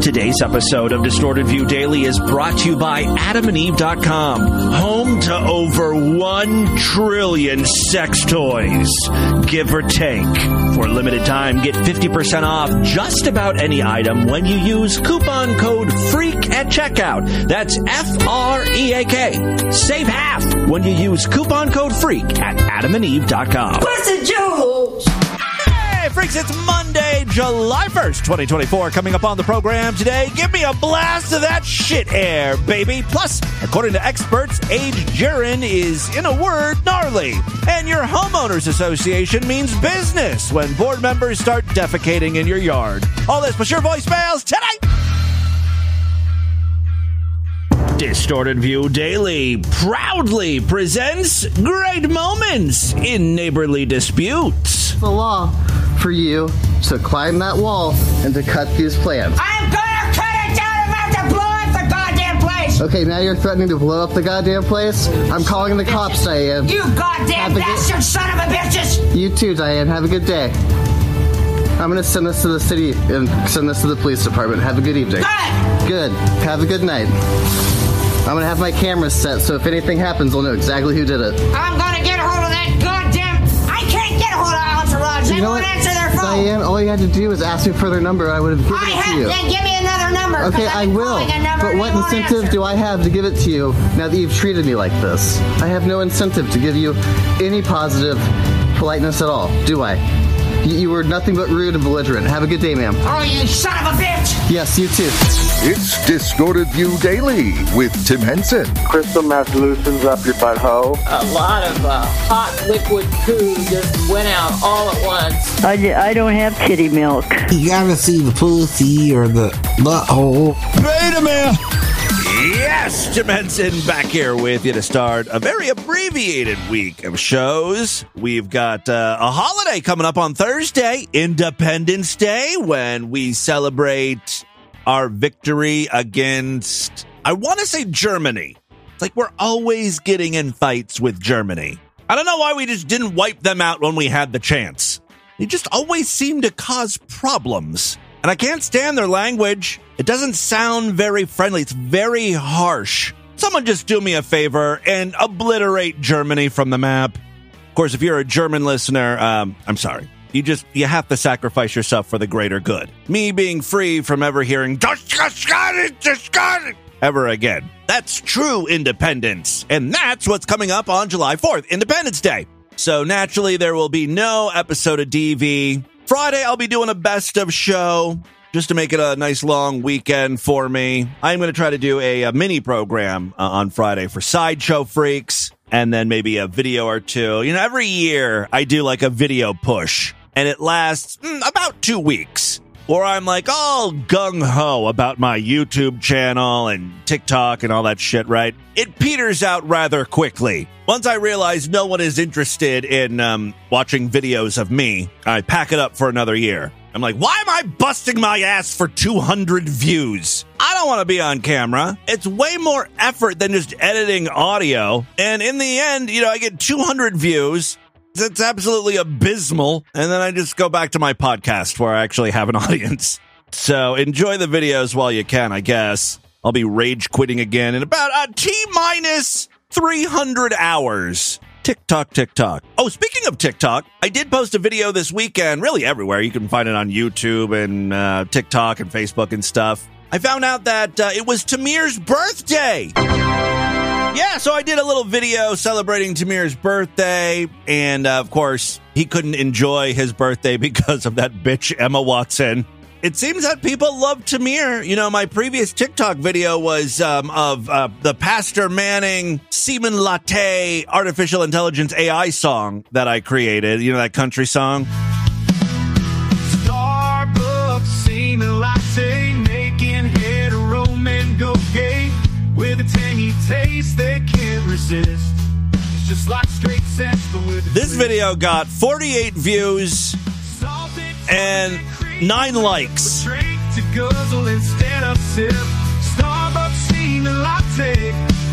Today's episode of Distorted View Daily is brought to you by adamandeve.com, home to over 1 trillion sex toys, give or take. For a limited time, get 50% off just about any item when you use coupon code FREAK at checkout. That's F R E A K. Save half when you use coupon code FREAK at adamandeve.com. Busted Jules! Hey, freaks, it's Monday, July 1st, 2024. Coming up on the program today, give me a blast of that shit air, baby. Plus, according to experts, aged urine is, in a word, gnarly. And your homeowners association means business when board members start defecating in your yard. All this plus your voicemails tonight. Distorted View Daily proudly presents great moments in neighborly disputes. the law for you to climb that wall and to cut these plants. I'm gonna cut it down! I'm about to blow up the goddamn place! Okay, now you're threatening to blow up the goddamn place? I'm calling the cops, Diane. You goddamn Have a good- bastard son of a bitches! You too, Diane. Have a good day. I'm gonna send this to the city and send this to the police department. Have a good evening. Good! Good. Have a good night. I'm gonna have my cameras set so if anything happens, we'll know exactly who did it. I'm gonna get a hold of that goddamn. I can't get a hold of Entourage. They You know won't answer their phone. Diane, all you had to do was ask me for their number. I would have given I it to have. you. Then give me another number. Okay, I will. calling a number But what incentive answer. do I have to give it to you now that you've treated me like this? I have no incentive to give you any positive politeness at all, do I? You, you were nothing but rude and belligerent. Have a good day, ma'am. Oh, you son of a bitch! Yes, you too. It's Distorted View Daily with Tim Henson. crystal meth loosens up your butthole. a lot of uh, hot liquid poo just went out all at once. I, I don't have kitty milk. You gotta see the pussy or the butthole. Wait a minute. Yes, Tim Henson back here with you to start a very abbreviated week of shows. We've got uh, a holiday coming up on Thursday, Independence Day, when we celebrate our victory against, I want to say Germany. It's like we're always getting in fights with Germany. I don't know why we just didn't wipe them out when we had the chance. They just always seem to cause problems. And I can't stand their language. It doesn't sound very friendly. It's very harsh. Someone just do me a favor and obliterate Germany from the map. Of course, if you're a German listener, um, I'm sorry. You just you have to sacrifice yourself for the greater good. Me being free from ever hearing ever again. That's true independence. And that's what's coming up on July 4th, Independence Day. So naturally, there will be no episode of DV. Friday, I'll be doing a best of show just to make it a nice long weekend for me. I'm going to try to do a, a mini program uh, on Friday for Sideshow Freaks and then maybe a video or two. You know, every year I do like a video push and it lasts mm, about two weeks Or I'm like all gung ho about my YouTube channel and TikTok and all that shit, right? It peters out rather quickly. Once I realize no one is interested in um, watching videos of me, I pack it up for another year. I'm like, why am I busting my ass for 200 views? I don't want to be on camera. It's way more effort than just editing audio. And in the end, you know, I get 200 views. It's absolutely abysmal. And then I just go back to my podcast where I actually have an audience. So enjoy the videos while you can, I guess. I'll be rage quitting again in about a T minus 300 hours. TikTok, TikTok. Oh, speaking of TikTok, I did post a video this weekend, really everywhere. You can find it on YouTube and uh, TikTok and Facebook and stuff. I found out that uh, it was Tamir's birthday. Yeah, so I did a little video celebrating Tamir's birthday, and uh, of course, he couldn't enjoy his birthday because of that bitch Emma Watson. It seems that people love Tamir. You know, my previous TikTok video was um, of uh, the Pastor Manning Semen Latte artificial intelligence AI song that I created. You know, that country song? Starbucks semen latte making hetero men go gay with a tangy taste they can't resist. Like straight sex, but with a This video got 48 views and nine likes. drink to guzzle instead of sip. Starbucks semen latte,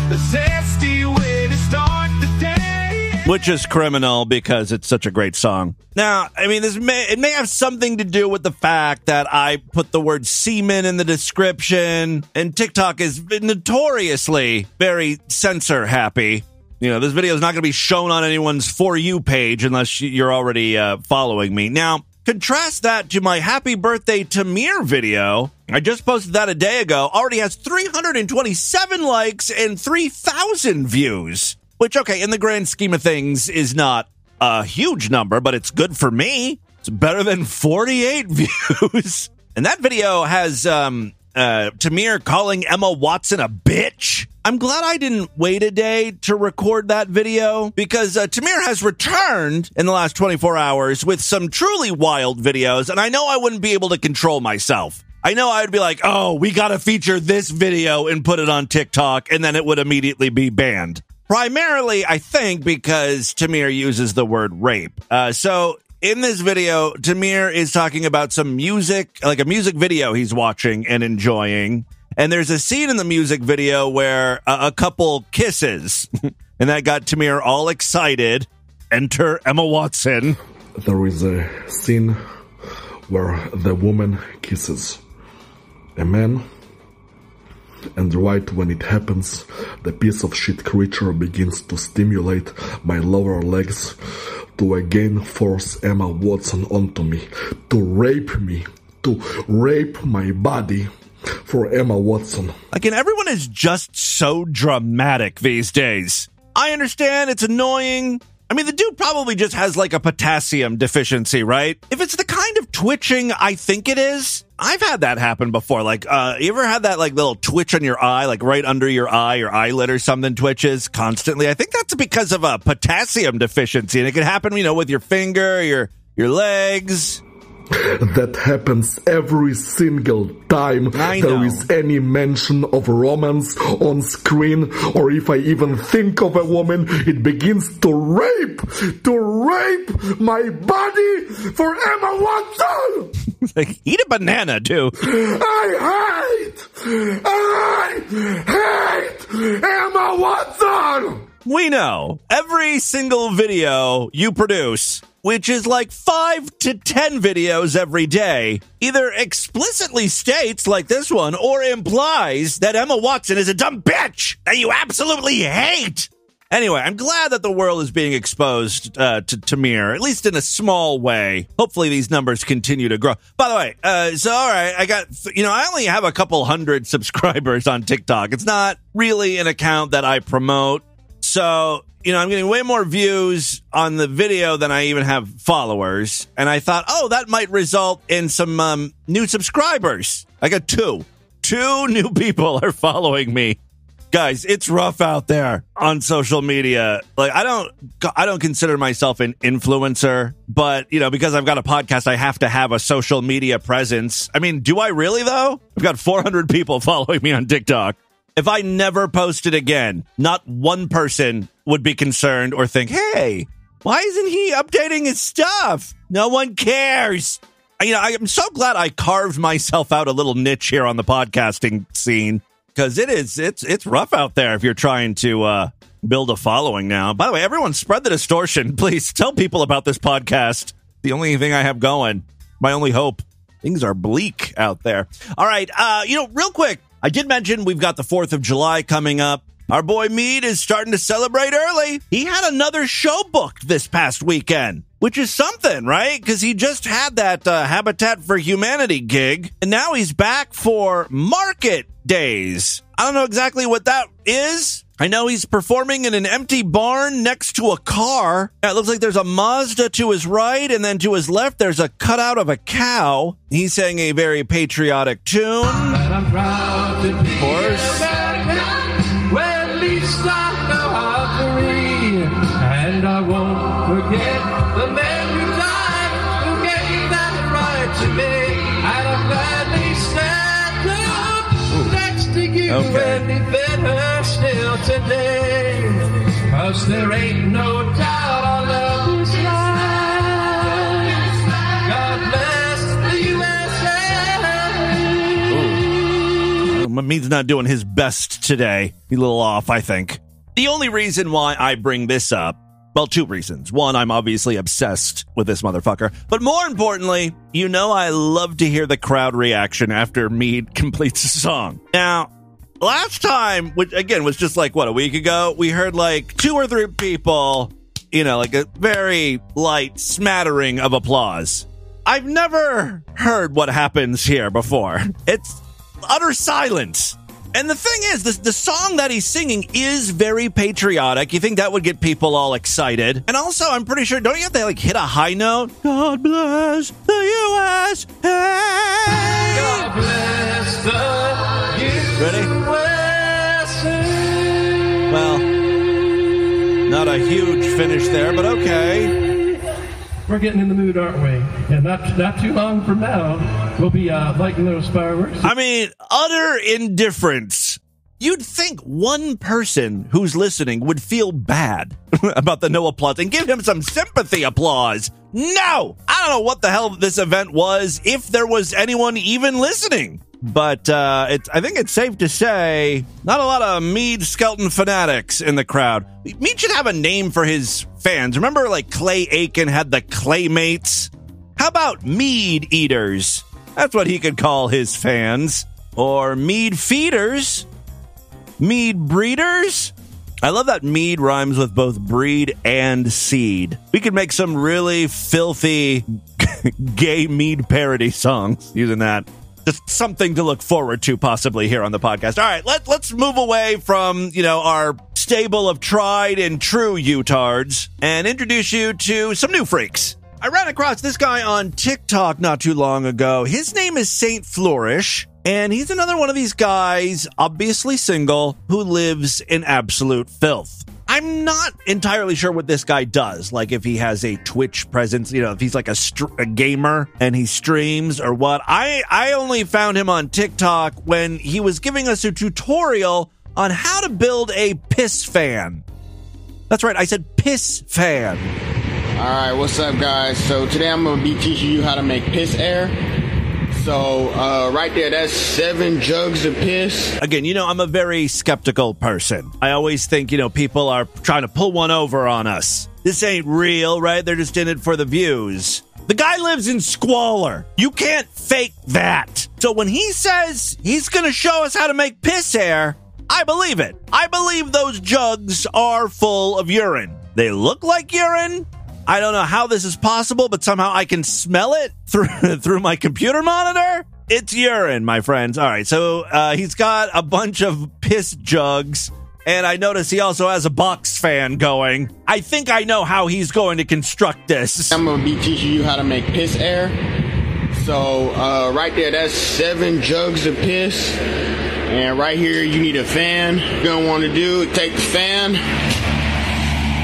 the zesty way to start the day. which is criminal because it's such a great song. Now, I mean, this may it may have something to do with the fact that I put the word semen in the description, and TikTok is notoriously very censor happy. You know, this video is not going to be shown on anyone's For You page unless you're already uh, following me. Now, contrast that to my happy birthday Tamir video. I just posted that a day ago. Already has 327 likes and 3,000 views. Which, okay, in the grand scheme of things, is not a huge number, but it's good for me. It's better than 48 views. And that video has um, uh, Tamir calling Emma Watson a bitch. I'm glad I didn't wait a day to record that video because uh, Tamir has returned in the last 24 hours with some truly wild videos, and I know I wouldn't be able to control myself. I know I would be like, oh, we got to feature this video and put it on TikTok, and then it would immediately be banned. Primarily, I think, because Tamir uses the word rape. Uh, so in this video, Tamir is talking about some music, like a music video he's watching and enjoying. And there's a scene in the music video where a, a couple kisses, and that got Tamir all excited. Enter Emma Watson. There is a scene where the woman kisses a man, and right when it happens, the piece of shit creature begins to stimulate my lower legs to again force Emma Watson onto me, to rape me, to rape my body for Emma Watson. Again, everyone is just so dramatic these days. I understand it's annoying. I mean, the dude probably just has like a potassium deficiency, right? If it's the kind of twitching I think it is, I've had that happen before. Like, uh, you ever had that like little twitch on your eye, like right under your eye, your eyelid or something twitches constantly? I think that's because of a potassium deficiency, and it can happen, you know, with your finger, your your legs. That happens every single time I there know. is any mention of romance on screen, or if I even think of a woman, it begins to rape, to rape my body for Emma Watson! like, eat a banana, too. I hate, I hate Emma Watson! We know every single video you produce, which is like five to ten videos every day, either explicitly states, like this one, or implies that Emma Watson is a dumb bitch that you absolutely hate. Anyway, I'm glad that the world is being exposed uh, to Tamir, at least in a small way. Hopefully, these numbers continue to grow. By the way, uh, so all right, I got, you know, I only have a couple hundred subscribers on TikTok. It's not really an account that I promote. So, you know, I'm getting way more views on the video than I even have followers. And I thought, oh, that might result in some um, new subscribers. I got two. Two new people are following me. Guys, it's rough out there on social media. Like I don't I don't consider myself an influencer, but you know, because I've got a podcast, I have to have a social media presence. I mean, do I really though? I've got 400 people following me on TikTok. If I never posted again, not one person would be concerned or think, hey, why isn't he updating his stuff? No one cares. You know, I'm so glad I carved myself out a little niche here on the podcasting scene because it is it's it's rough out there if you're trying to uh, build a following now. By the way, everyone spread the distortion. Please tell people about this podcast. The only thing I have going, my only hope. Things are bleak out there. All right, uh, you know, real quick, I did mention we've got the 4th of July coming up. Our boy Meade is starting to celebrate early. He had another show booked this past weekend, which is something, right? Because he just had that uh, Habitat for Humanity gig, and now he's back for Market Days. I don't know exactly what that is. I know he's performing in an empty barn next to a car. It looks like there's a Mazda to his right, and then to his left, there's a cutout of a cow. He's saying a very patriotic tune. I'm proud to be Of course. Meade's not doing his best today. He's a little off, I think. The only reason why I bring this up Well, two reasons. One, I'm obviously obsessed with this motherfucker. But more importantly, you know I love to hear the crowd reaction after Meade completes a song. Now, last time, which again was just like, what, a week ago, we heard like two or three people, you know, like a very light smattering of applause. I've never heard what happens here before. It's utter silence. And the thing is, the, the song that he's singing is very patriotic. You think that would get people all excited? And also, I'm pretty sure, don't you have to like hit a high note? God bless the U.S. God bless the Ready? Well, not a huge finish there, but okay. We're getting in the mood, aren't we? And not not too long from now, we'll be uh, lighting those fireworks. I mean, utter indifference. You'd think one person who's listening would feel bad about the no applause and give him some sympathy applause. No! I don't know what the hell this event was, if there was anyone even listening. But uh, it's, I think it's safe to say not a lot of Meade Skelton fanatics in the crowd. Meade should have a name for his fans. Remember, like Clay Aiken had the Claymates? How about Mead Eaters? That's what he could call his fans. Or Mead Feeders? Mead Breeders? I love that mead rhymes with both breed and seed. We could make some really filthy gay mead parody songs using that just something to look forward to possibly here on the podcast. All right, let, let's move away from, you know, our stable of tried and true Utards and introduce you to some new freaks. I ran across this guy on TikTok not too long ago. His name is Saint Flourish, and he's another one of these guys, obviously single, who lives in absolute filth. I'm not entirely sure what this guy does. Like if he has a Twitch presence, you know, if he's like a, str- a, gamer and he streams or what. I I only found him on TikTok when he was giving us a tutorial on how to build a piss fan. That's right, I said piss fan. All right, what's up, guys? So today I'm gonna be teaching you how to make piss air. So uh, right there, that's seven jugs of piss. Again, you know, I'm a very skeptical person. I always think, you know, people are trying to pull one over on us. This ain't real, right? They're just in it for the views. The guy lives in squalor. You can't fake that. So when he says he's going to show us how to make piss air, I believe it. I believe those jugs are full of urine. They look like urine, I don't know how this is possible, but somehow I can smell it through through my computer monitor. It's urine, my friends. All right, so uh, he's got a bunch of piss jugs, and I notice he also has a box fan going. I think I know how he's going to construct this. I'm gonna be teaching you how to make piss air. So uh, right there, that's seven jugs of piss, and right here you need a fan. You're gonna want to do take the fan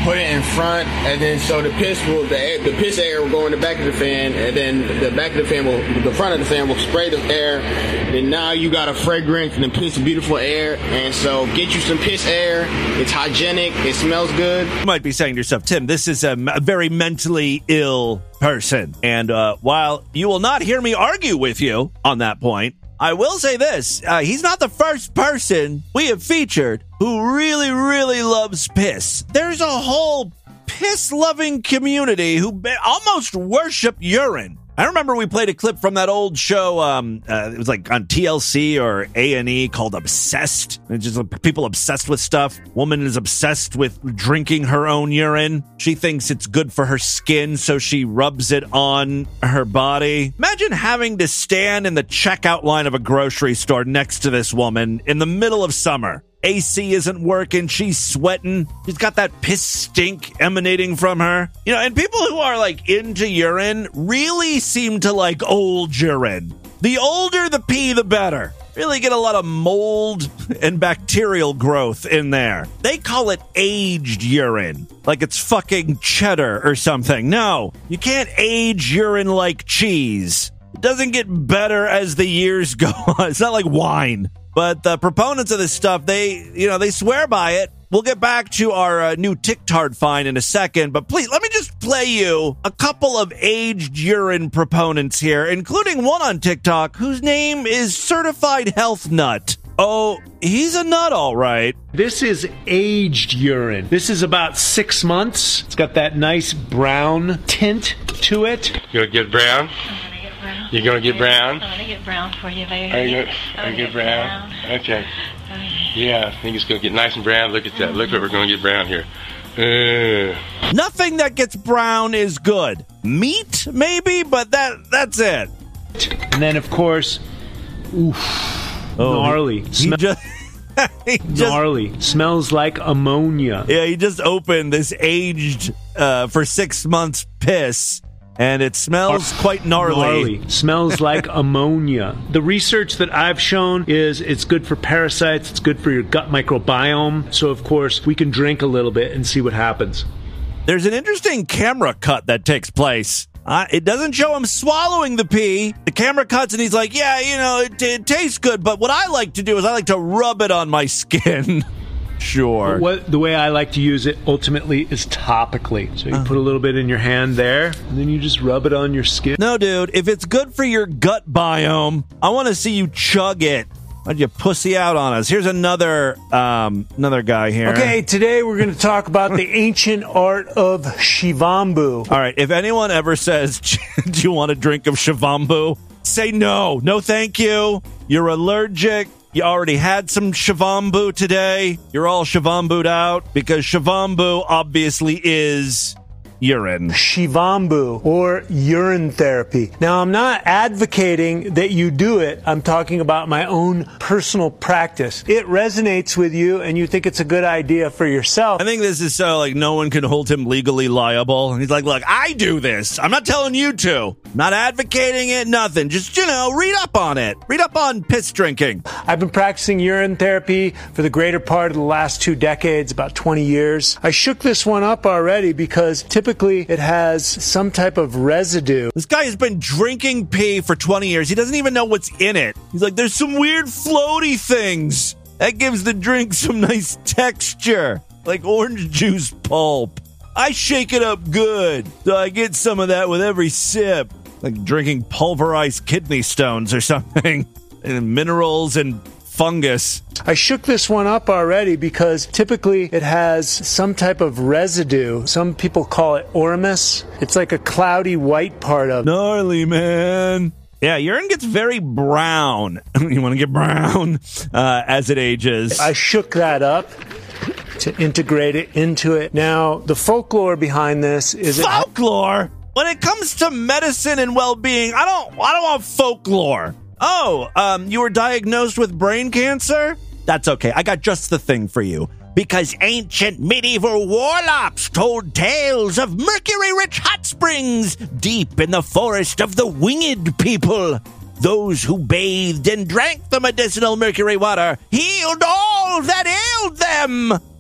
put it in front, and then so the piss will the air, the piss air will go in the back of the fan, and then the back of the fan will the front of the fan will spray the air. And now you got a fragrance and a piss of beautiful air. And so get you some piss air. It's hygienic. It smells good. You might be saying to yourself, Tim, this is a, a very mentally ill person. And uh, while you will not hear me argue with you on that point, I will say this uh, he's not the first person we have featured who really, really loves piss. There's a whole piss loving community who almost worship urine. I remember we played a clip from that old show. Um, uh, it was like on TLC or A and E called "Obsessed." It's just like people obsessed with stuff. Woman is obsessed with drinking her own urine. She thinks it's good for her skin, so she rubs it on her body. Imagine having to stand in the checkout line of a grocery store next to this woman in the middle of summer. AC isn't working. She's sweating. She's got that piss stink emanating from her. You know, and people who are like into urine really seem to like old urine. The older the pee, the better. Really get a lot of mold and bacterial growth in there. They call it aged urine, like it's fucking cheddar or something. No, you can't age urine like cheese. It doesn't get better as the years go on. It's not like wine. But the proponents of this stuff, they, you know, they swear by it. We'll get back to our uh, new TikTard fine in a second, but please let me just play you a couple of aged urine proponents here, including one on TikTok whose name is Certified Health Nut. Oh, he's a nut, all right. This is aged urine. This is about six months. It's got that nice brown tint to it. You gonna get brown? You're gonna get brown? I'm gonna get brown for you, baby. Are you gonna, are get brown? Okay. Yeah, I think it's gonna get nice and brown. Look at that. Look what we're gonna get brown here. Uh, Nothing that gets brown is good. Meat, maybe, but that that's it. And then, of course, oof, gnarly. He, he just, just gnarly. Smells like ammonia. yeah, he just opened this aged uh, for six months piss, and it smells quite gnarly. Smells like ammonia. The research that I've shown is it's good for parasites, it's good for your gut microbiome. So, of course, we can drink a little bit and see what happens. There's an interesting camera cut that takes place. Uh, it doesn't show him swallowing the pee. The camera cuts and he's like, "Yeah, you know, it, it tastes good, but what I like to do is I like to rub it on my skin." sure. What the way I like to use it ultimately is topically. So you put a little bit in your hand there, and then you just rub it on your skin. No, dude, if it's good for your gut biome, I want to see you chug it. Why'd you pussy out on us? Here's another um another guy here. Okay, today we're going to talk about the ancient art of shivambu. All right, if anyone ever says, "Do you want a drink of Shavambu?" say no. No, thank you. You're allergic. You already had some Shavambu today. You're all Shavambu'd out because Shavambu obviously is urine. Shivambu or urine therapy. Now, I'm not advocating that you do it. I'm talking about my own personal practice. It resonates with you and you think it's a good idea for yourself. I think this is so like no one can hold him legally liable. And he's like, look, I do this. I'm not telling you to. Not advocating it, nothing. Just, you know, read up on it. Read up on piss drinking. I've been practicing urine therapy for the greater part of the last two decades, about 20 years. I shook this one up already because typically it has some type of residue. This guy has been drinking pee for 20 years. He doesn't even know what's in it. He's like, there's some weird floaty things. That gives the drink some nice texture, like orange juice pulp. I shake it up good, so I get some of that with every sip, like drinking pulverized kidney stones or something, and minerals and fungus. I shook this one up already because typically it has some type of residue. Some people call it ormus. It's like a cloudy white part of Gnarly, man. Yeah, urine gets very brown. you want to get brown uh, as it ages. I shook that up to integrate it into it. Now, the folklore behind this is it folklore. When it comes to medicine and well-being, I don't I don't want folklore. Oh, um, you were diagnosed with brain cancer? That's okay. I got just the thing for you. Because ancient medieval warlocks told tales of mercury-rich hot springs deep in the forest of the winged people. Those who bathed and drank the medicinal mercury water healed all that ailed them.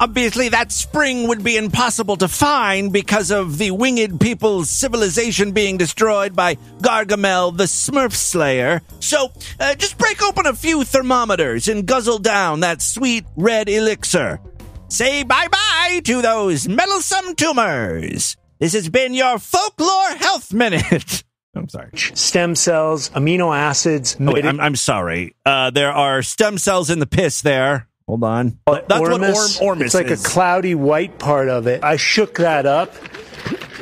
Obviously, that spring would be impossible to find because of the winged people's civilization being destroyed by Gargamel the Smurf Slayer. So, uh, just break open a few thermometers and guzzle down that sweet red elixir. Say bye bye to those meddlesome tumors. This has been your Folklore Health Minute. I'm sorry. stem cells, amino acids. Oh, wait, I'm, I'm sorry. Uh, there are stem cells in the piss there. Hold on. Oh, that's ormus. what orm, ormus It's like is. a cloudy white part of it. I shook that up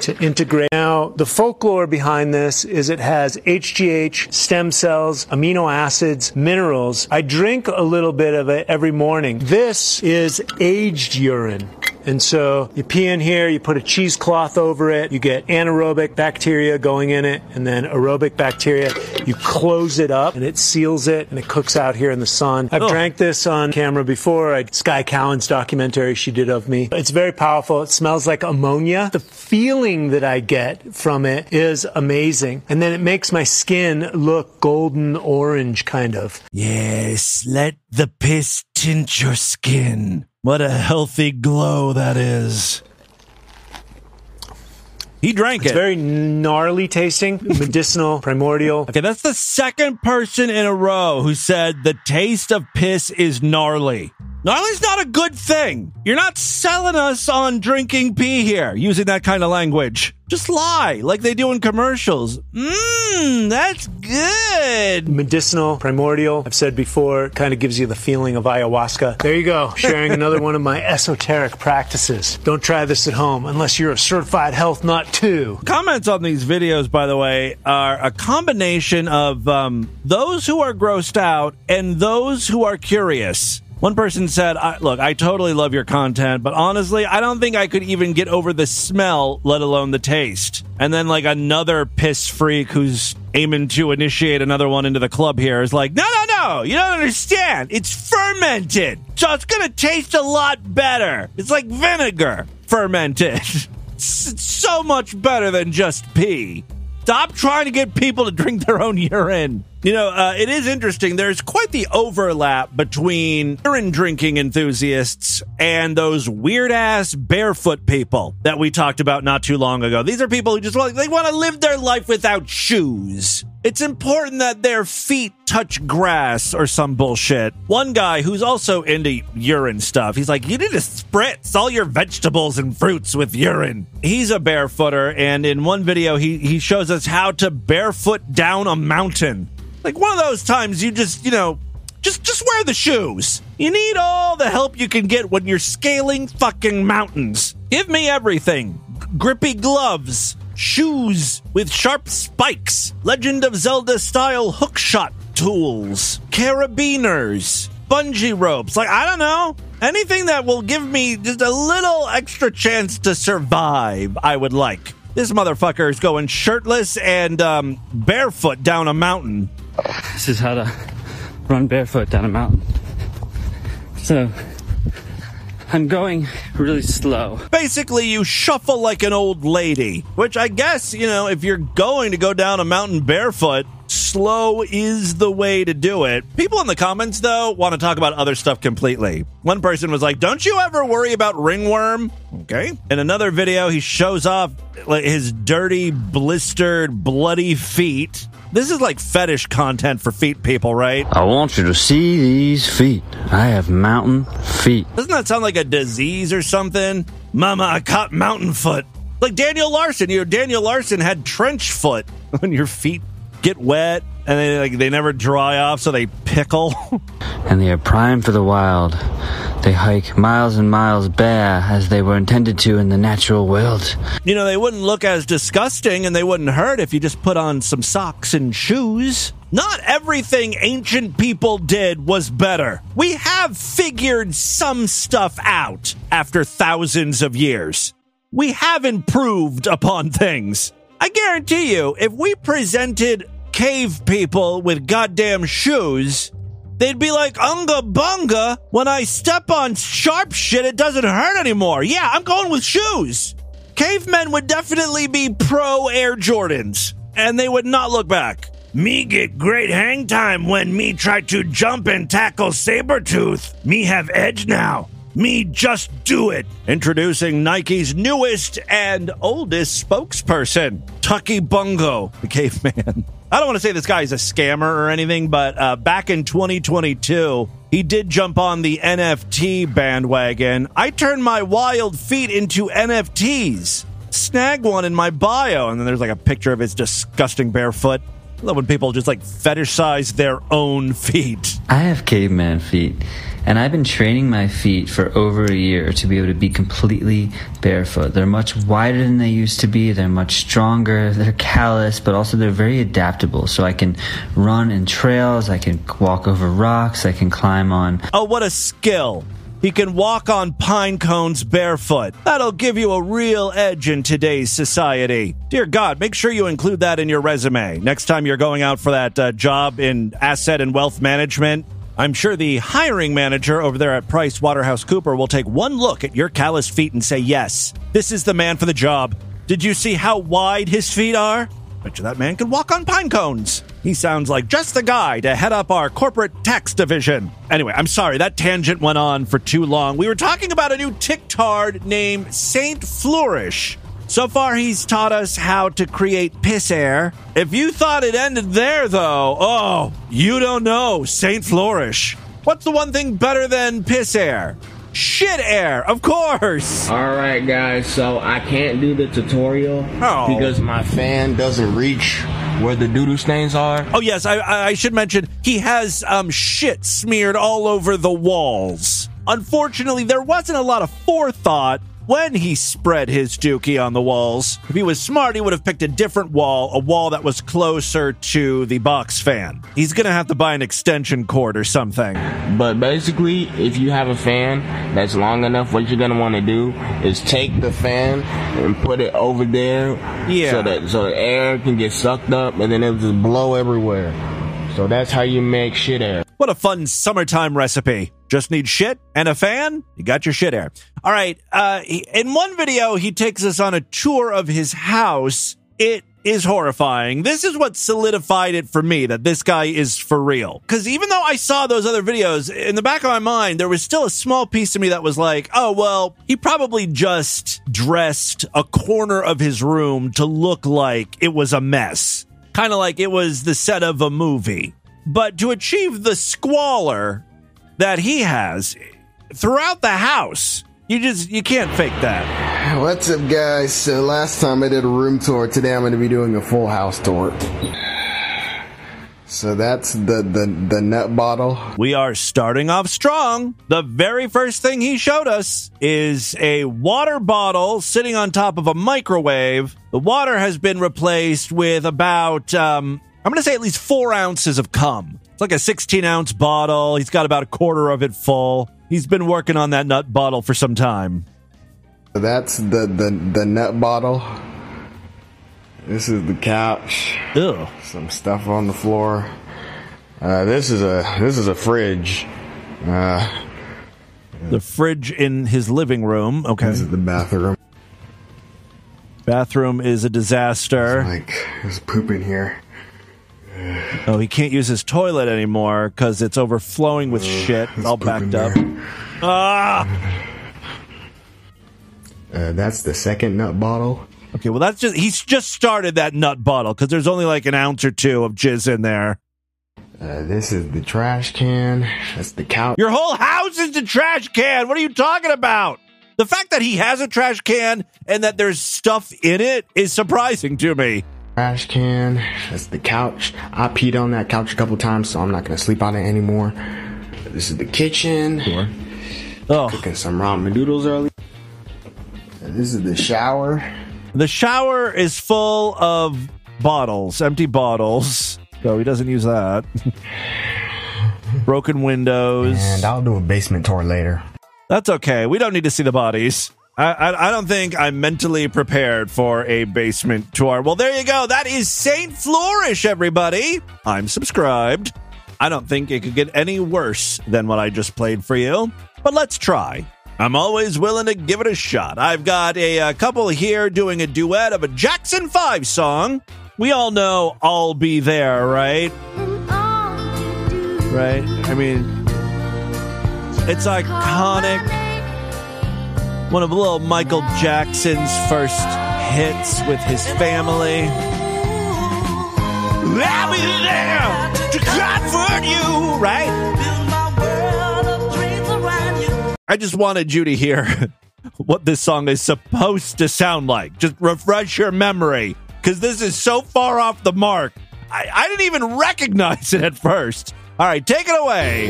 to integrate. Now, the folklore behind this is it has HGH, stem cells, amino acids, minerals. I drink a little bit of it every morning. This is aged urine. And so you pee in here, you put a cheesecloth over it, you get anaerobic bacteria going in it, and then aerobic bacteria. You close it up and it seals it and it cooks out here in the sun. I've Oh. drank this on camera before. I, Sky Cowan's documentary she did of me. It's very powerful. It smells like ammonia. The feeling that I get from it is amazing. And then it makes my skin look golden orange kind of. Yes, let the piss tint your skin. What a healthy glow that is. He drank It's it. very gnarly tasting, medicinal, primordial. okay, that's the second person in a row who said the taste of piss is gnarly. Gnarly's not a good thing. You're not selling us on drinking pee here using that kind of language. Just lie like they do in commercials. Mmm, that's good. Medicinal, primordial, I've said before, kind of gives you the feeling of ayahuasca. There you go, sharing another one of my esoteric practices. Don't try this at home unless you're a certified health nut too. Comments on these videos, by the way, are a combination of um, those who are grossed out and those who are curious. One person said, I, Look, I totally love your content, but honestly, I don't think I could even get over the smell, let alone the taste. And then, like, another piss freak who's aiming to initiate another one into the club here is like, No, no, no, you don't understand. It's fermented. So it's going to taste a lot better. It's like vinegar fermented. It's so much better than just pee. Stop trying to get people to drink their own urine. You know, uh, it is interesting. There's quite the overlap between urine drinking enthusiasts and those weird ass barefoot people that we talked about not too long ago. These are people who just want, they want to live their life without shoes. It's important that their feet touch grass or some bullshit. One guy who's also into urine stuff, he's like, you need to spritz all your vegetables and fruits with urine. He's a barefooter, and in one video, he, he shows us how to barefoot down a mountain. Like one of those times you just, you know, just just wear the shoes. You need all the help you can get when you're scaling fucking mountains. Give me everything. Grippy gloves, shoes with sharp spikes, Legend of Zelda style hookshot tools, carabiners, bungee ropes. Like, I don't know. Anything that will give me just a little extra chance to survive, I would like. This motherfucker is going shirtless and um, barefoot down a mountain. This is how to run barefoot down a mountain. So, I'm going really slow. Basically, you shuffle like an old lady, which I guess, you know, if you're going to go down a mountain barefoot, slow is the way to do it. People in the comments, though, want to talk about other stuff completely. One person was like, Don't you ever worry about ringworm? Okay. In another video, he shows off like, his dirty, blistered, bloody feet. This is like fetish content for feet people, right? I want you to see these feet. I have mountain feet. Doesn't that sound like a disease or something? Mama, I caught mountain foot. Like Daniel Larson. You know, Daniel Larson had trench foot on your feet get wet and they like they never dry off, so they pickle. and they are primed for the wild. They hike miles and miles bare as they were intended to in the natural world. You know, they wouldn't look as disgusting and they wouldn't hurt if you just put on some socks and shoes. Not everything ancient people did was better. We have figured some stuff out after thousands of years. We have improved upon things. I guarantee you, if we presented cave people with goddamn shoes, they'd be like, Unga bunga, when I step on sharp shit, it doesn't hurt anymore. Yeah, I'm going with shoes. Cavemen would definitely be pro Air Jordans, and they would not look back. Me get great hang time when me try to jump and tackle Sabretooth. Me have edge now. Me just do it. Introducing Nike's newest and oldest spokesperson, Tucky Bungo, the caveman. I don't want to say this guy is a scammer or anything, but uh, back in 2022, he did jump on the NFT bandwagon. I turned my wild feet into NFTs. Snag one in my bio, and then there's like a picture of his disgusting barefoot. I love when people just like fetishize their own feet. I have caveman feet, and I've been training my feet for over a year to be able to be completely barefoot. They're much wider than they used to be, they're much stronger, they're callous, but also they're very adaptable. So I can run in trails, I can walk over rocks, I can climb on. Oh, what a skill! He can walk on pine cones barefoot. That'll give you a real edge in today's society. Dear God, make sure you include that in your resume. Next time you're going out for that uh, job in asset and wealth management, I'm sure the hiring manager over there at Price Waterhouse Cooper will take one look at your calloused feet and say, Yes, this is the man for the job. Did you see how wide his feet are? Bet you that man could walk on pine cones. He sounds like just the guy to head up our corporate tax division. Anyway, I'm sorry, that tangent went on for too long. We were talking about a new TikTard named Saint Flourish. So far, he's taught us how to create piss air. If you thought it ended there, though, oh, you don't know Saint Flourish. What's the one thing better than piss air? Shit air, of course. All right, guys. So I can't do the tutorial Oh. because my fan doesn't reach where the doodoo stains are. Oh yes, I, I I should mention he has um shit smeared all over the walls. Unfortunately, there wasn't a lot of forethought when he spread his dookie on the walls. If he was smart, he would have picked a different wall, a wall that was closer to the box fan. He's gonna have to buy an extension cord or something. But basically, if you have a fan that's long enough, what you're gonna want to do is take the fan and put it over there, Yeah. so that so the air can get sucked up, and then it'll just blow everywhere. So that's how you make shit air. What a fun summertime recipe. Just need shit and a fan? You got your shit air. All right. Uh, in one video, he takes us on a tour of his house. It is horrifying. This is what solidified it for me that this guy is for real. Because even though I saw those other videos, in the back of my mind, there was still a small piece of me that was like, oh, well, he probably just dressed a corner of his room to look like it was a mess. Kind of like it was the set of a movie. But to achieve the squalor that he has throughout the house, you just you can't fake that. What's up, guys? So last time I did a room tour. Today I'm going to be doing a full house tour. So that's the the the nut bottle. We are starting off strong. The very first thing he showed us is a water bottle sitting on top of a microwave. The water has been replaced with about, um, I'm going to say at least four ounces of cum. It's like a 16 ounce bottle. He's got about a quarter of it full. He's been working on that nut bottle for some time. That's the the the nut bottle. This is the couch. Ew. Some stuff on the floor. Uh, this is a this is a fridge. Uh, The fridge in his living room. Okay. this is the bathroom. Bathroom is a disaster. Like there's poop in here. Oh, he can't use his toilet anymore because it's overflowing with shit. It's all backed up. Ah! Uh, that's the second nut bottle. Okay, well, that's just, he's just started that nut bottle because there's only like an ounce or two of jizz in there. Uh, this is the trash can. That's the couch. Your whole house is the trash can. What are you talking about? The fact that he has a trash can and that there's stuff in it is surprising to me. Trash can. That's the couch. I peed on that couch a couple times, so I'm not gonna sleep on it anymore. This is the kitchen. Oh. oh, Cooking some ramen noodles early. And this is the shower. the shower is full of bottles, empty bottles. So he doesn't use that. Broken windows. And I'll do a basement tour later. That's okay. We don't need to see the bodies. I, I, don't think I'm mentally prepared for a basement tour. Well, there you go. That is Saint Flourish, everybody. I'm subscribed. I don't think it could get any worse than what I just played for you, but let's try. I'm always willing to give it a shot. I've got a, uh couple here doing a duet of a Jackson 5 song. We all know I'll Be There, right? Right? I mean, it's iconic. One of little Michael Jackson's first hits with his family. I'll be there to comfort you, right? I just wanted you to hear what this song is supposed to sound like. Just refresh your memory because this is so far off the mark. I, I didn't even recognize it at first. All right, take it away.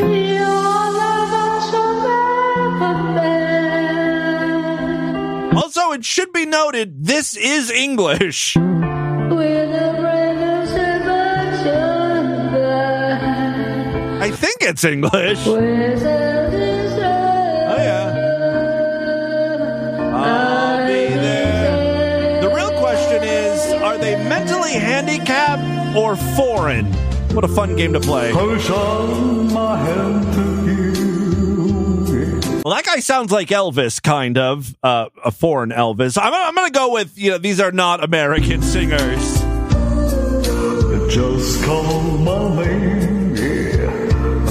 Also, it should be noted this is English. I think it's English. Oh, yeah. I'll be there. The real question is are they mentally handicapped or foreign? What a fun game to play. Well, that guy sounds like Elvis, kind of uh, a foreign Elvis. I'm, I'm going to go with you know these are not American singers. Just call my name, yeah,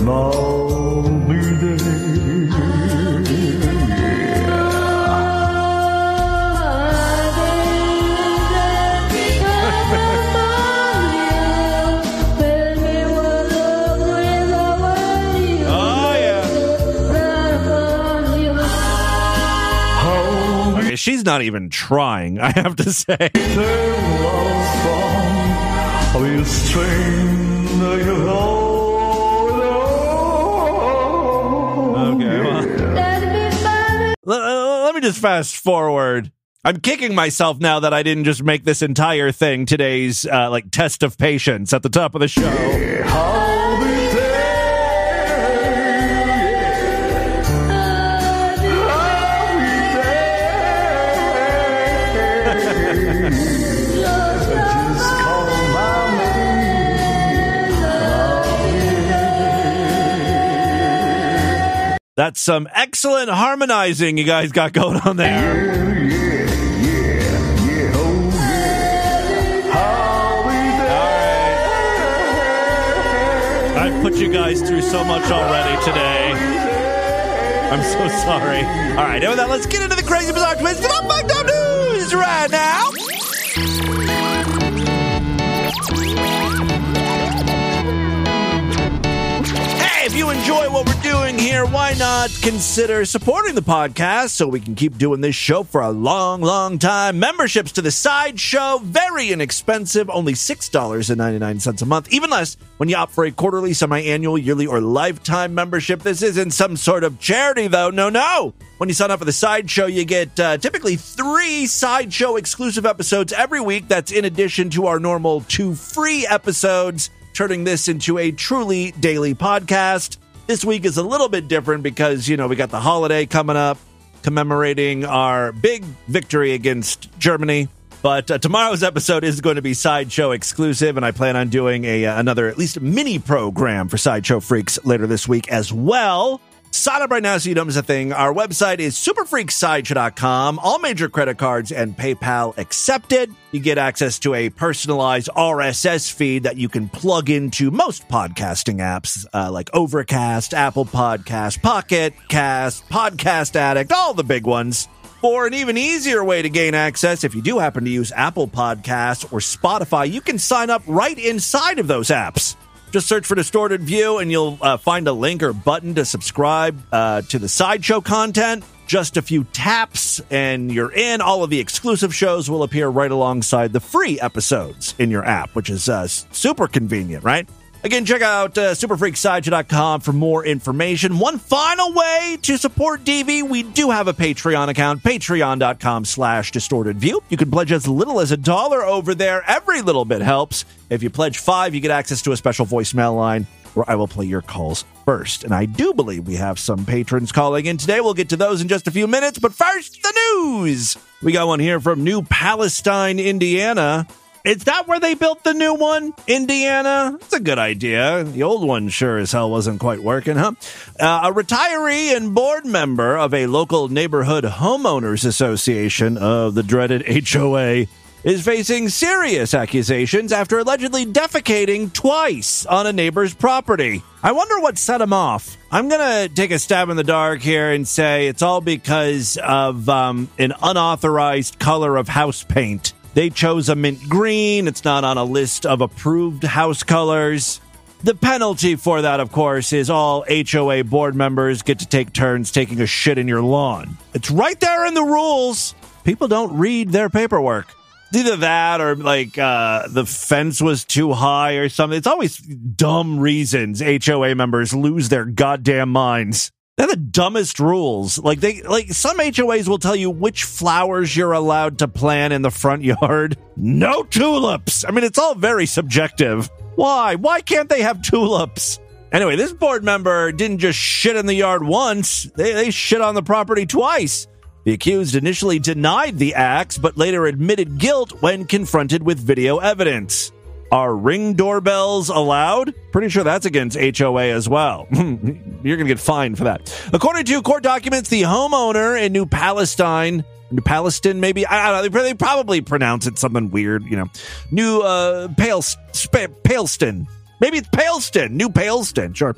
she's not even trying, I have to say. Okay, well. Let me just fast forward. I'm kicking myself now that I didn't just make this entire thing today's uh, like test of patience at the top of the show. That's some excellent harmonizing you guys got going on there. I've put you guys through so much already today. I'm so sorry. All right, and with that, let's get into the crazy bizarre twist and up fucked up news right now. Hey, if you enjoy what we're doing here, why not consider supporting the podcast so we can keep doing this show for a long, long time? Memberships to the Sideshow, very inexpensive, only $6.99 a month, even less when you opt for a quarterly, semi annual, yearly, or lifetime membership. This isn't some sort of charity, though. No, no. When you sign up for the Sideshow, you get uh, typically three Sideshow exclusive episodes every week. That's in addition to our normal two free episodes turning this into a truly daily podcast. This week is a little bit different because, you know, we got the holiday coming up, commemorating our big victory against Germany. But uh, tomorrow's episode is going to be Sideshow exclusive, and I plan on doing a uh, another at least mini program for Sideshow Freaks later this week as well. Sign up right now so you don't miss a thing. Our website is superfreaksideshow.com. All major credit cards and PayPal accepted. You get access to a personalized RSS feed that you can plug into most podcasting apps uh, like Overcast, Apple Podcast, Pocket Cast, Podcast Addict, all the big ones. For an even easier way to gain access, if you do happen to use Apple Podcasts or Spotify, you can sign up right inside of those apps. Just search for Distorted View and you'll uh, find a link or button to subscribe uh, to the sideshow content. Just a few taps and you're in. All of the exclusive shows will appear right alongside the free episodes in your app, which is uh, super convenient, right? Again, check out uh, superfreaksideshow.com for more information. One final way to support DV, we do have a Patreon account, patreon.com slash distorted view. You can pledge as little as a dollar over there. Every little bit helps. If you pledge five, you get access to a special voicemail line where I will play your calls first. And I do believe we have some patrons calling in today. We'll get to those in just a few minutes. But first, the news. We got one here from New Palestine, Indiana. Is that where they built the new one? Indiana? That's a good idea. The old one sure as hell wasn't quite working, huh? Uh, a retiree and board member of a local neighborhood homeowners association of the dreaded HOA is facing serious accusations after allegedly defecating twice on a neighbor's property. I wonder what set him off. I'm going to take a stab in the dark here and say it's all because of um, an unauthorized color of house paint. They chose a mint green. It's not on a list of approved house colors. The penalty for that, of course, is all HOA board members get to take turns taking a shit in your lawn. It's right there in the rules. People don't read their paperwork. Either that or like uh, the fence was too high or something. It's always dumb reasons HOA members lose their goddamn minds. They're the dumbest rules. Like they like some HOAs will tell you which flowers you're allowed to plant in the front yard. No tulips. I mean, it's all very subjective. Why? Why can't they have tulips? Anyway, this board member didn't just shit in the yard once. They they shit on the property twice. The accused initially denied the acts, but later admitted guilt when confronted with video evidence. Are ring doorbells allowed? Pretty sure that's against HOA as well. You're going to get fined for that. According to court documents, the homeowner in New Palestine, New Palestine, maybe I don't know. They probably pronounce it something weird, you know. New uh, Pale Paleston. Maybe it's Paleston, New Paleston, sure.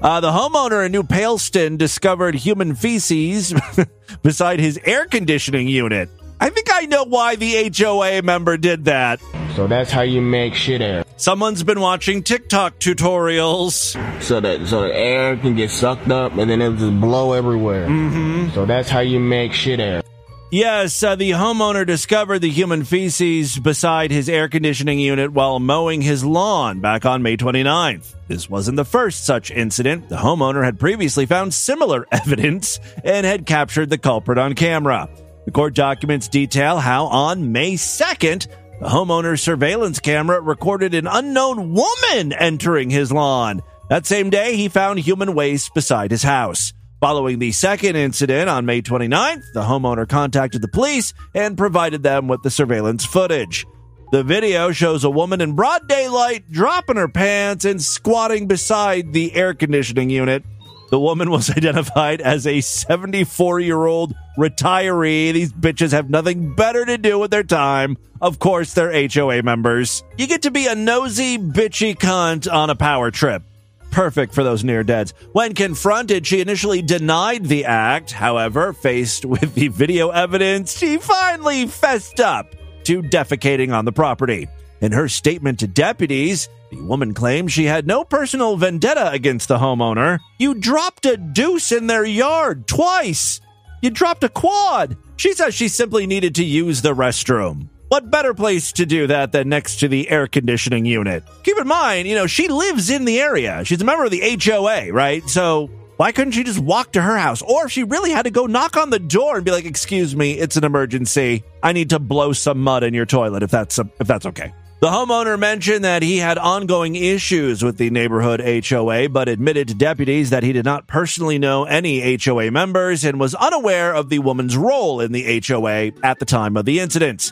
Uh, the homeowner in New Paleston discovered human feces beside his air conditioning unit. I think I know why the HOA member did that. So that's how you make shit air. Someone's been watching TikTok tutorials. So that so the air can get sucked up and then it'll just blow everywhere. Mm-hmm. So that's how you make shit air. Yes, uh, the homeowner discovered the human feces beside his air conditioning unit while mowing his lawn back on May 29th. This wasn't the first such incident. The homeowner had previously found similar evidence and had captured the culprit on camera. The court documents detail how on May 2nd, the homeowner's surveillance camera recorded an unknown woman entering his lawn. That same day, he found human waste beside his house. Following the second incident on May 29th, the homeowner contacted the police and provided them with the surveillance footage. The video shows a woman in broad daylight dropping her pants and squatting beside the air conditioning unit. The woman was identified as a 74 year old retiree. These bitches have nothing better to do with their time. Of course, they're HOA members. You get to be a nosy, bitchy cunt on a power trip perfect for those near deads. When confronted, she initially denied the act. However, faced with the video evidence, she finally fessed up to defecating on the property. In her statement to deputies, the woman claimed she had no personal vendetta against the homeowner. You dropped a deuce in their yard twice. You dropped a quad. She says she simply needed to use the restroom. What better place to do that than next to the air conditioning unit? Keep in mind, you know, she lives in the area. She's a member of the HOA, right? So why couldn't she just walk to her house? Or if she really had to go knock on the door and be like, "Excuse me, it's an emergency. I need to blow some mud in your toilet if that's if that's okay." The homeowner mentioned that he had ongoing issues with the neighborhood HOA, but admitted to deputies that he did not personally know any HOA members and was unaware of the woman's role in the HOA at the time of the incident.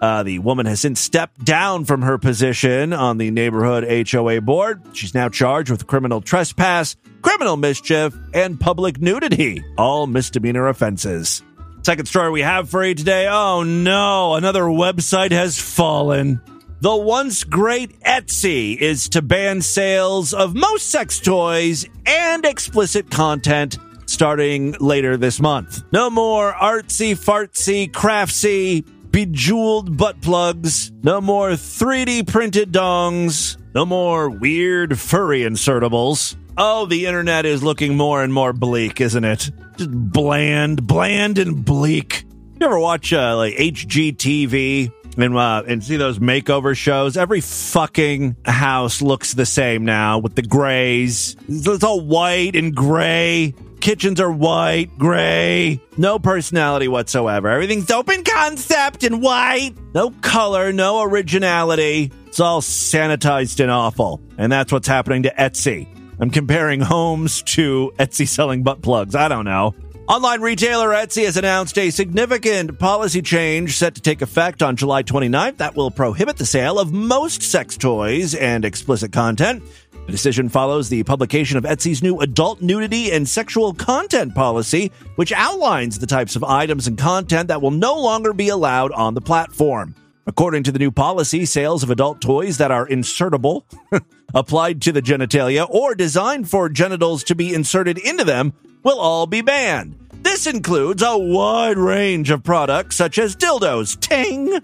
Uh, the woman has since stepped down from her position on the neighborhood HOA board. She's now charged with criminal trespass, criminal mischief, and public nudity, all misdemeanor offenses. Second story we have for you today. Oh no, another website has fallen. The once great Etsy is to ban sales of most sex toys and explicit content starting later this month. No more artsy, fartsy, craftsy, bejeweled butt plugs, no more 3D printed dongs, no more weird furry insertables. Oh, the internet is looking more and more bleak, isn't it? Just bland, bland and bleak. You ever watch uh, like HGTV and uh, and see those makeover shows? Every fucking house looks the same now with the grays. It's all white and gray kitchens are white, gray, no personality whatsoever. Everything's open concept and white. No color, no originality. It's all sanitized and awful. And that's what's happening to Etsy. I'm comparing homes to Etsy selling butt plugs. I don't know. Online retailer Etsy has announced a significant policy change set to take effect on July 29th that will prohibit the sale of most sex toys and explicit content. The decision follows the publication of Etsy's new adult nudity and sexual content policy, which outlines the types of items and content that will no longer be allowed on the platform. According to the new policy, sales of adult toys that are insertable, applied to the genitalia, or designed for genitals to be inserted into them will all be banned. This includes a wide range of products such as dildos, ting,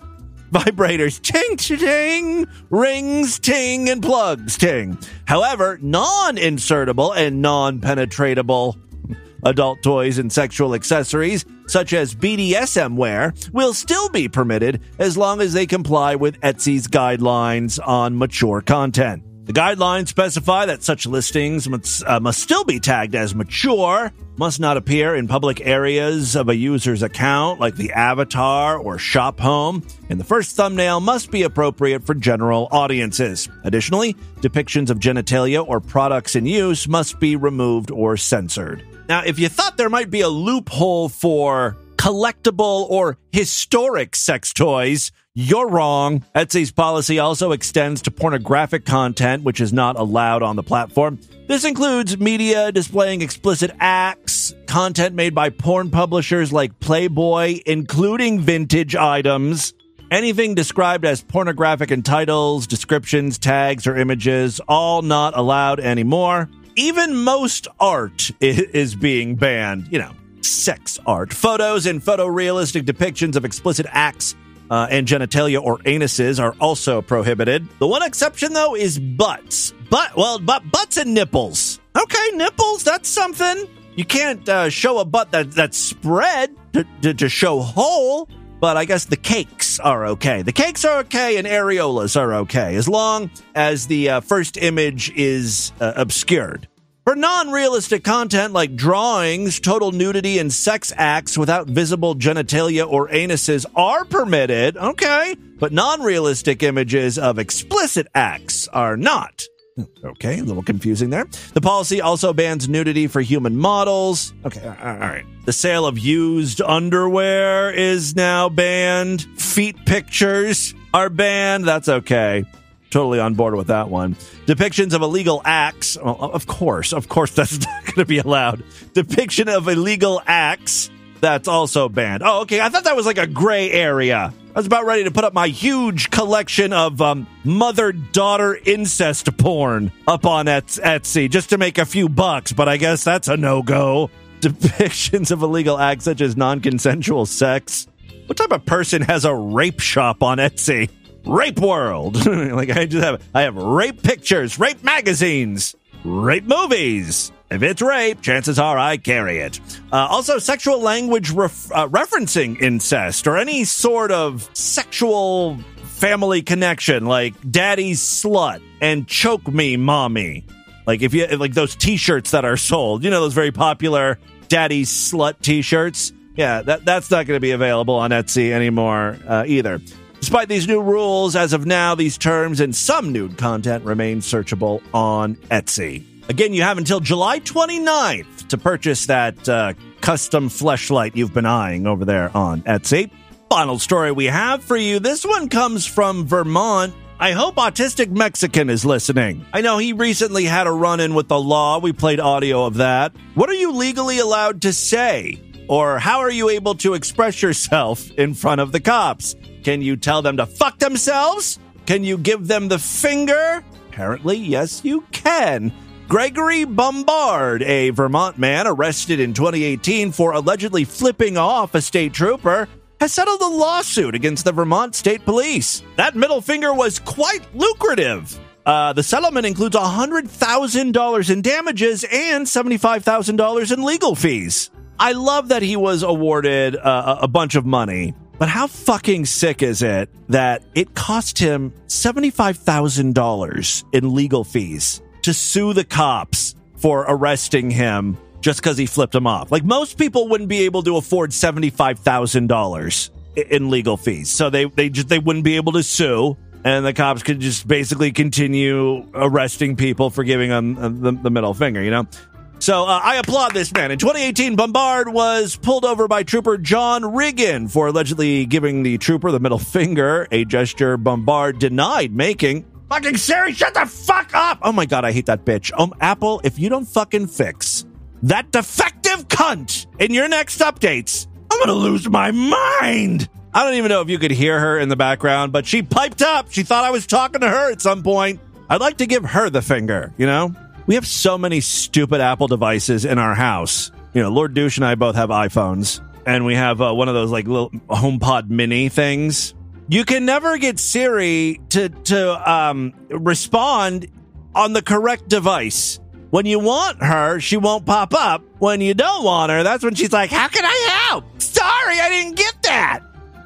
vibrators, ting, ting, rings, ting, and plugs, ting. However, non insertable and non penetratable adult toys and sexual accessories, such as BDSM wear, will still be permitted as long as they comply with Etsy's guidelines on mature content. The guidelines specify that such listings must, uh, must still be tagged as mature, must not appear in public areas of a user's account like the avatar or shop home, and the first thumbnail must be appropriate for general audiences. Additionally, depictions of genitalia or products in use must be removed or censored. Now, if you thought there might be a loophole for collectible or historic sex toys, you're wrong. Etsy's policy also extends to pornographic content, which is not allowed on the platform. This includes media displaying explicit acts, content made by porn publishers like Playboy, including vintage items, anything described as pornographic in titles, descriptions, tags, or images, all not allowed anymore. Even most art is being banned, you know, sex art. Photos and photorealistic depictions of explicit acts uh, and genitalia or anuses are also prohibited. The one exception, though, is butts. But well, but butts and nipples. Okay, nipples. That's something. You can't uh, show a butt that that's spread. to, to, to show whole, but I guess the cakes are okay. The cakes are okay and areolas are okay as long as the uh, first image is uh, obscured. For non realistic content like drawings, total nudity, and sex acts without visible genitalia or anuses are permitted, okay, but non realistic images of explicit acts are not. Okay, a little confusing there. The policy also bans nudity for human models. Okay, all right. The sale of used underwear is now banned. Feet pictures are banned. That's okay. Totally on board with that one. Depictions of illegal acts. Well, of course, of course, that's not going to be allowed. Depiction of illegal acts. That's also banned. Oh, okay. I thought that was like a gray area. I was about ready to put up my huge collection of um, mother daughter incest porn up on Etsy just to make a few bucks, but I guess that's a no go. Depictions of illegal acts such as non consensual sex. What type of person has a rape shop on Etsy? Rape World. like I just have, I have rape pictures, rape magazines, rape movies. If it's rape, chances are I carry it. Uh, also, sexual language ref- uh, referencing incest or any sort of sexual family connection, like daddy's slut and choke me, mommy. Like if you like those T-shirts that are sold, you know those very popular daddy's slut T-shirts. Yeah, that that's not going to be available on Etsy anymore uh, either. Despite these new rules, as of now, these terms and some nude content remain searchable on Etsy. Again, you have until July 29th to purchase that uh, custom fleshlight you've been eyeing over there on Etsy. Final story we have for you. This one comes from Vermont. I hope Autistic Mexican is listening. I know he recently had a run in with the law. We played audio of that. What are you legally allowed to say? Or how are you able to express yourself in front of the cops? Can you tell them to fuck themselves? Can you give them the finger? Apparently, yes, you can. Gregory Bombard, a Vermont man arrested in 2018 for allegedly flipping off a state trooper, has settled a lawsuit against the Vermont State Police. That middle finger was quite lucrative. Uh, the settlement includes $100,000 in damages and $75,000 in legal fees. I love that he was awarded uh, a bunch of money, but how fucking sick is it that it cost him $75,000 in legal fees? to sue the cops for arresting him just because he flipped him off. Like most people wouldn't be able to afford seventy five thousand dollars in legal fees, so they they just they wouldn't be able to sue, and the cops could just basically continue arresting people for giving them uh, the, the middle finger. You know. So uh, I applaud this man. In 2018, Bombard was pulled over by Trooper John Riggin for allegedly giving the trooper the middle finger, a gesture Bombard denied making. Fucking Siri, shut the fuck up! Oh my god, I hate that bitch. Um, Apple, if you don't fucking fix that defective cunt in your next updates, I'm gonna lose my mind! I don't even know if you could hear her in the background, but she piped up. She thought I was talking to her at some point. I'd like to give her the finger, you know? We have so many stupid Apple devices in our house. You know, Lord Douche and I both have iPhones, and we have uh, one of those like little HomePod mini things. You can never get Siri to to um, respond on the correct device. When you want her, she won't pop up. When you don't want her, that's when she's like, "How can I help?" Sorry, I didn't get that.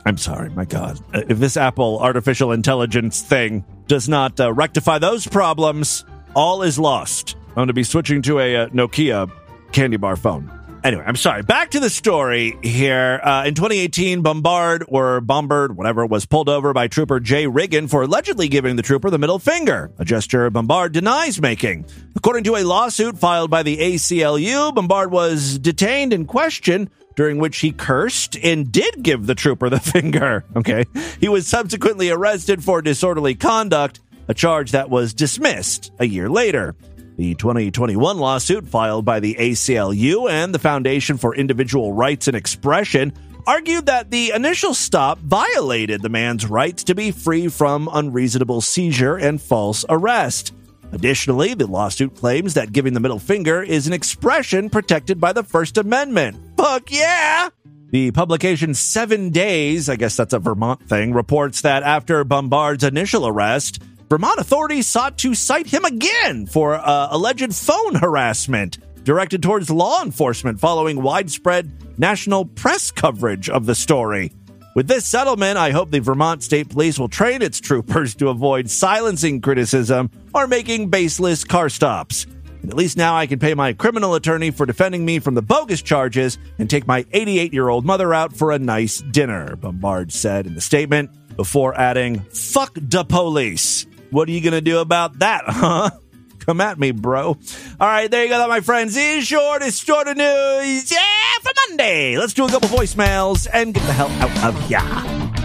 I'm sorry, my God. Uh, If this Apple artificial intelligence thing does not uh, rectify those problems, all is lost. I'm going to be switching to a uh, Nokia candy bar phone. Anyway, I'm sorry. Back to the story here. Uh, in 2018, Bombard or Bombard, whatever, was pulled over by Trooper Jay Riggin for allegedly giving the trooper the middle finger, a gesture Bombard denies making. According to a lawsuit filed by the ACLU, Bombard was detained and questioned during which he cursed and did give the trooper the finger. Okay. He was subsequently arrested for disorderly conduct, a charge that was dismissed a year later. The 2021 lawsuit filed by the ACLU and the Foundation for Individual Rights and Expression argued that the initial stop violated the man's rights to be free from unreasonable seizure and false arrest. Additionally, the lawsuit claims that giving the middle finger is an expression protected by the First Amendment. Fuck yeah! The publication Seven Days, I guess that's a Vermont thing, reports that after Bombard's initial arrest, Vermont authorities sought to cite him again for uh, alleged phone harassment, directed towards law enforcement following widespread national press coverage of the story. With this settlement, I hope the Vermont State Police will train its troopers to avoid silencing criticism or making baseless car stops. And at least now I can pay my criminal attorney for defending me from the bogus charges and take my 88 year old mother out for a nice dinner, Bombard said in the statement before adding, Fuck the police. What are you going to do about that, huh? Come at me, bro. All right, there you go, my friends. Is your distorted news? Yeah, for Monday. Let's do a couple voicemails and get the hell out of here.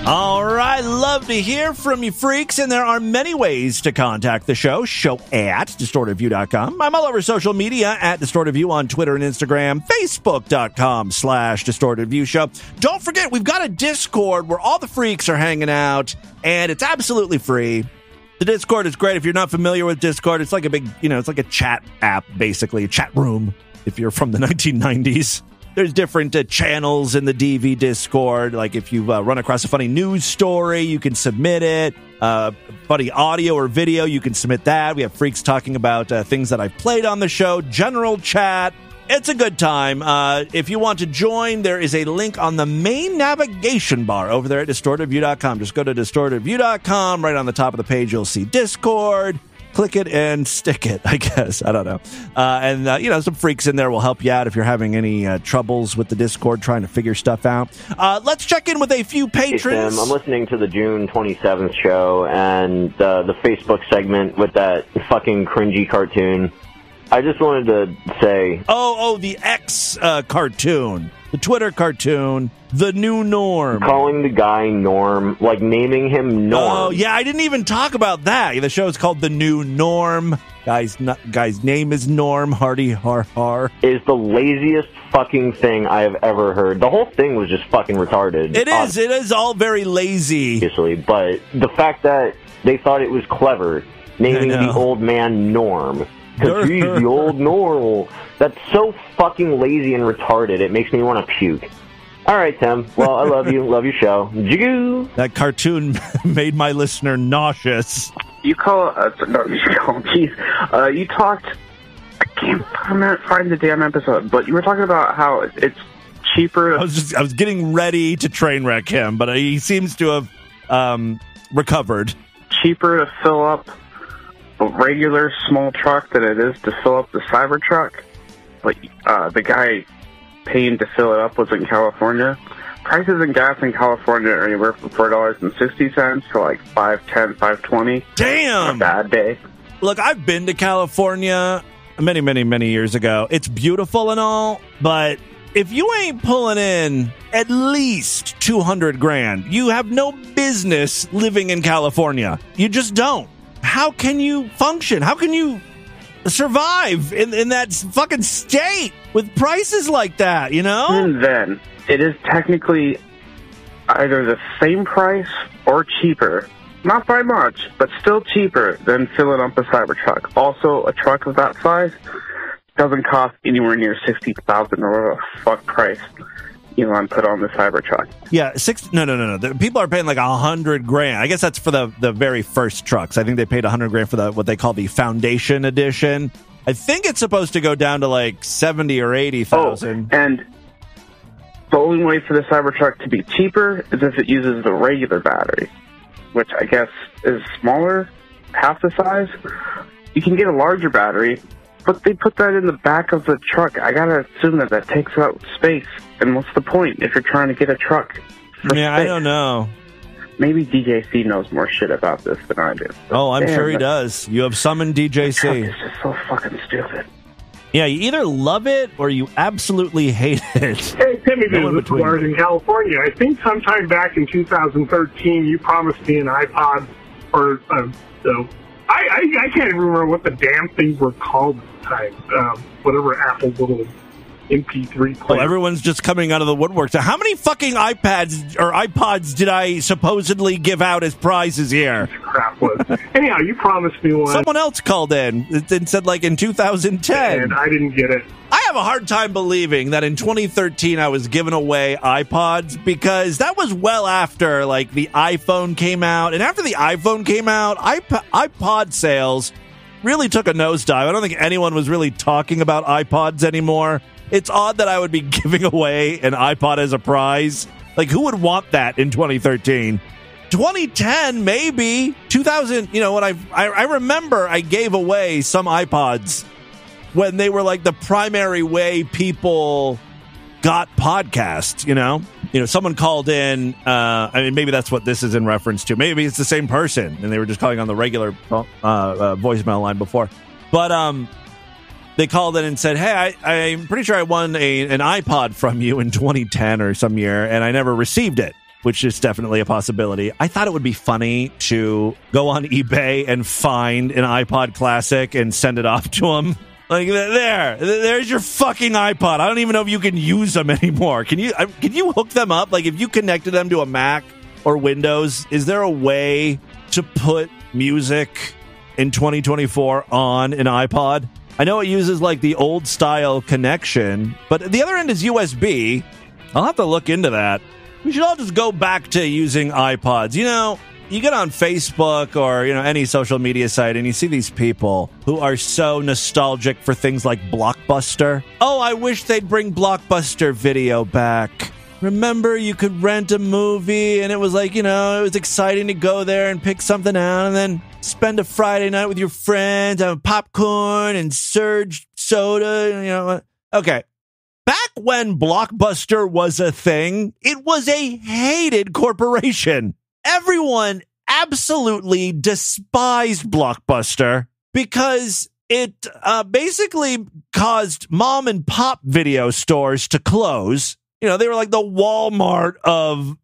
All right, love to hear from you freaks, and there are many ways to contact the show. Show at distortedview.com. I'm all over social media at distortedview on Twitter and Instagram, facebook.com slash distortedview show. Don't forget, we've got a Discord where all the freaks are hanging out, and it's absolutely free. The Discord is great. If you're not familiar with Discord, it's like a big, you know, it's like a chat app, basically, a chat room if you're from the 1990s. There's different uh, channels in the DV Discord. Like if you uh, run across a funny news story, you can submit it. Uh, funny audio or video, you can submit that. We have freaks talking about uh, things that I've played on the show, general chat. It's a good time. Uh, if you want to join, there is a link on the main navigation bar over there at distortedview.com. Just go to distortedview.com. Right on the top of the page, you'll see Discord click it and stick it, I guess. I don't know. Uh, and, uh, you know, some freaks in there will help you out if you're having any uh, troubles with the Discord trying to figure stuff out. Uh, let's check in with a few Hey, patrons. Tim, I'm listening to the June 27th show and uh, the Facebook segment with that fucking cringy cartoon. I just wanted to say, Oh, oh, the X uh, cartoon, the Twitter cartoon, the new norm. calling the guy Norm, like naming him Norm, Oh, yeah, I didn't even talk about that. The show is called The New Norm. Guy's not, guy's name is Norm Hardy Har Har. is the laziest fucking thing I have ever heard. The whole thing was just fucking retarded. It is. It is all very lazy. Obviously, but the fact that they thought it was clever naming the old man Norm. Because he's the old normal. That's so fucking lazy and retarded. It makes me want to puke. All right, Tim. Well, I love you. love your show. Jigoo. That cartoon made my listener nauseous. You call uh, no, you call geez. Uh, you talked. I can't I'm find the damn episode, but you were talking about how it's cheaper. I was just I was getting ready to train wreck him, but he seems to have um, recovered. cheaper to fill up a regular small truck than it is to fill up the cyber truck. But uh, the guy paying to fill it up was in California. Prices in gas in California are anywhere from four dollars and sixty cents to like five ten, five twenty. Damn, a bad day. Look, I've been to California many, many, many years ago. It's beautiful and all, but if you ain't pulling in at least 200 grand, you have no business living in California. You just don't. How can you function? How can you survive in, in that fucking state with prices like that, you know? Even then, it is technically either the same price or cheaper. Not by much, but still cheaper than filling up a Cybertruck. Also, a truck of that size doesn't cost anywhere near sixty thousand or a fuck price Elon put on the Cybertruck. Yeah, six. No, no, no, no. The, people are paying like a hundred grand. I guess that's for the the very first trucks. I think they paid a hundred grand for the what they call the foundation edition. I think it's supposed to go down to like seventy or eighty oh, thousand. Oh, And the only way for the Cybertruck to be cheaper is if it uses the regular battery, which I guess is smaller, half the size. You can get a larger battery, but they put that in the back of the truck. I gotta assume that that takes up space. And what's the point if you're trying to get a truck? for Yeah, I don't know. Maybe DJC knows more shit about this than I do. Oh, I'm Damn, sure he does. You have summoned DJC. It's just so fucking stupid. Yeah, you either love it or you absolutely hate it. Hey, Timmy, No in this is. Lars in California. I think sometime back in 2013, you promised me an iPod or uh, so. I, I I can't even remember what the damn things were called at the time. Um, whatever Apple little MP3 Well, player. everyone's just coming out of the woodwork. So how many fucking iPads or iPods did I supposedly give out as prizes here? crap was. Anyhow, you promised me one, Someone else called in and said like in 2010. and I didn't get it. I have a hard time believing that in 2013 I was giving away iPods because that was well after like the iPhone came out, and after the iPhone came out, iP- iPod sales really took a nosedive. I don't think anyone was really talking about iPods anymore. It's odd that I would be giving away an iPod as a prize. Like, who would want that in 2013? 2010, maybe 2000. You know, when I, I I remember I gave away some iPods when they were like the primary way people got podcasts. You know, you know, someone called in. Uh, I mean, maybe that's what this is in reference to. Maybe it's the same person, and they were just calling on the regular uh, uh, voicemail line before. But um, they called in and said, "Hey, I, I'm pretty sure I won a, an iPod from you in 2010 or some year, and I never received it." Which is definitely a possibility. I thought it would be funny to go on eBay and find an iPod Classic and send it off to them. Like there, there's your fucking iPod. I don't even know if you can use them anymore. Can you? Can you hook them up? Like if you connected them to a Mac or Windows, is there a way to put music in 2024 on an iPod? I know it uses like the old style connection, but the other end is USB. I'll have to look into that. We should all just go back to using iPods. You know, you get on Facebook or, you know, any social media site and you see these people who are so nostalgic for things like Blockbuster. Oh, I wish they'd bring Blockbuster video back. Remember, you could rent a movie and it was like, you know, it was exciting to go there and pick something out and then spend a Friday night with your friends, having popcorn and surge soda, you know. Okay. Back when Blockbuster was a thing, it was a hated corporation. Everyone absolutely despised Blockbuster because it uh, basically caused mom and pop video stores to close. You know, they were like the Walmart of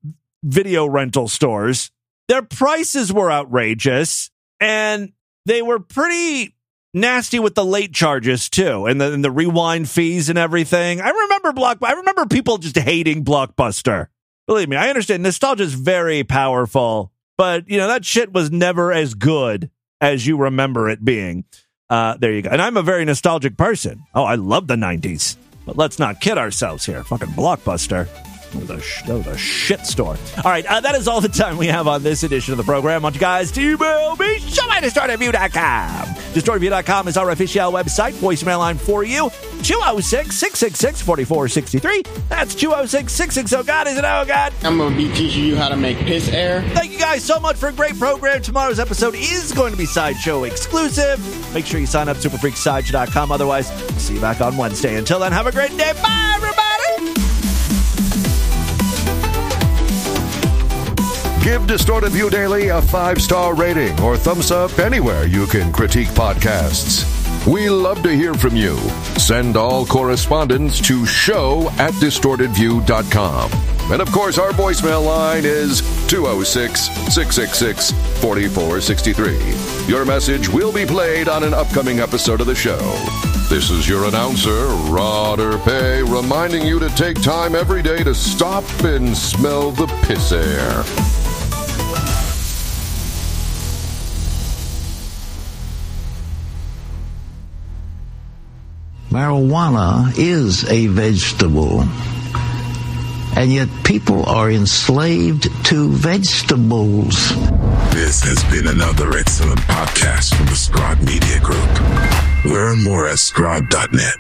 video rental stores. Their prices were outrageous and they were pretty nasty with the late charges too and the, and the rewind fees and everything. I remember Block I remember people just hating Blockbuster. Believe me, I understand nostalgia is very powerful, but you know that shit was never as good as you remember it being. Uh, there you go. And I'm a very nostalgic person. Oh, I love the 90s. But let's not kid ourselves here. Fucking Blockbuster. That was a, that was a shit store. All right, uh, that is all the time we have on this edition of the program. I want you guys to email me, show at distortedview.com. Distortedview.com is our official website. Voicemail line for you, 206-666-4463. That's 206-660. God, is it oh, God? I'm gonna be teaching you how to make piss air. Thank you guys so much for a great program. Tomorrow's episode is going to be Sideshow exclusive. Make sure you sign up superfreaksideshow.com. Otherwise, see you back on Wednesday. Until then, have a great day. Bye, everybody. Give Distorted View Daily a five star rating or thumbs up anywhere you can critique podcasts. We love to hear from you. Send all correspondence to show at distortedview.com. And of course, our voicemail line is 206 666 4463. Your message will be played on an upcoming episode of the show. This is your announcer, Rodder Pay, reminding you to take time every day to stop and smell the piss air. Marijuana is a vegetable. And yet people are enslaved to vegetables. This has been another excellent podcast from the Scribe Media Group. Learn more at scribe.net.